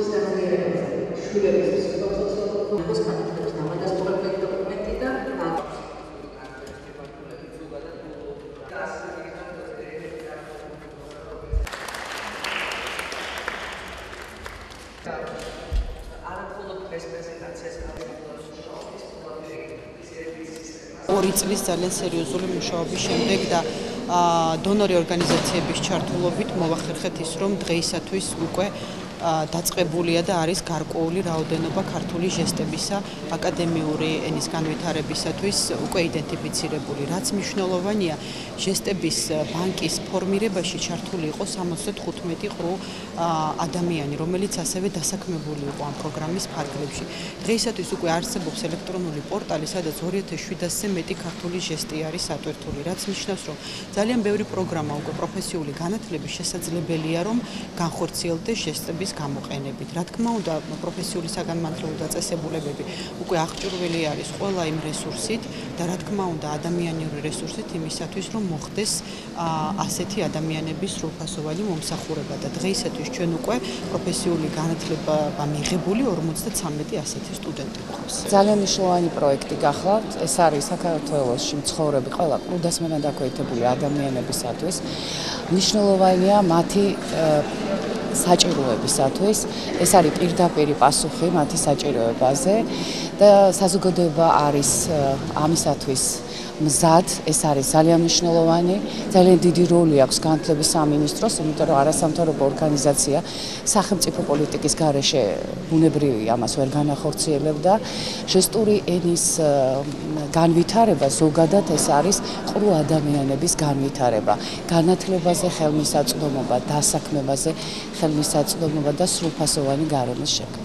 ის განიერებაზე შვილების ფსიქოსოციალურ საკითხებს დამადასტურებელი დოკუმენტი და არაფულად ეს პრეზენტაციას ორი წლის ძალიან სერიოზული მუშაობის შემდეგ და დონორი ორგანიზაციების ჩართულობით მოვახერხეთ ის რომ დღეისათვის უკვე დაწყებულია და არის გარკვეული რაოდენობა ქართული ჟესტებისა აკადემიური ენის განვითარებისათვის უკვე იდენტიფიცირებული. რაც მნიშვნელოვანია, ჟესტების ბანკის ფორმირებაში ჩართული იყო 75 ყრუ ადამიანი, რომელიც ასევე დასაქმებული იყო ამ პროგრამის ფარგლებში. დღეისათვის უკვე არსებობს ელექტრონული პორტალი, სადაც 2700-ზე მეტი ქართული ჟესტი არის ატვირთული, რაც ნიშნავს, რომ ძალიან ბევრი პროგრამა უკვე პროფესიული განათლების შესაძლებელია, რომ განხორციელდეს ჟესტების გამოყენებით. რა თქმა უნდა, პროფესიული საგანმანათლებლო დაწესებულებები უკვე აღჭურვილი არის ყველა იმ რესურსით და რა თქმა უნდა, ადამიანური რესურსით იმისათვის, რომ მოხდეს ასეთი ადამიანების სრულფასოვანი მომსახურება და დღეისათვის ჩვენ უკვე პროფესიული განათლება მიღებული 53 ასეთი სტუდენტი გვყავს. ძალიან მნიშვნელოვანი პროექტი გახლავთ. ეს არის საქართველოსში მცხოვრები ყველა კუდასმენად დაქვეითებული ადამიანებისათვის. მნიშვნელოვანია მათი საჭიროებისათვის. ეს არის პირდაპირი პასუხი მათი საჭიროებაზე და საზოგადოება არის ამისათვის მზად, ეს არის ძალიან მნიშვნელოვანი, ძალიან დიდი როლი აქვს განათლების სამინისტროს, იმიტომ რომ არასამთავრობო ორგანიზაცია სახელმწიფო პოლიტიკის გარეშე ბუნებრივი ამას ვერ განახორციელებდა. ჟესტური ენის განვითარება ზოგადად ეს არის ყრუ ადამიანების განვითარება, განათლებაზე ხელმისაწვდომობა, დასაქმებაზე ხელმისაწვდომობა და სრულფასოვანი გარემოს შექმნა.